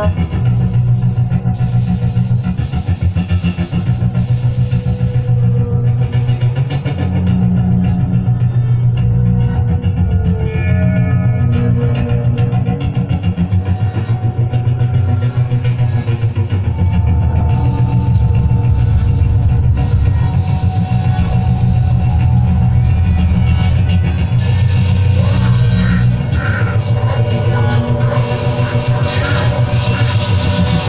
Bye.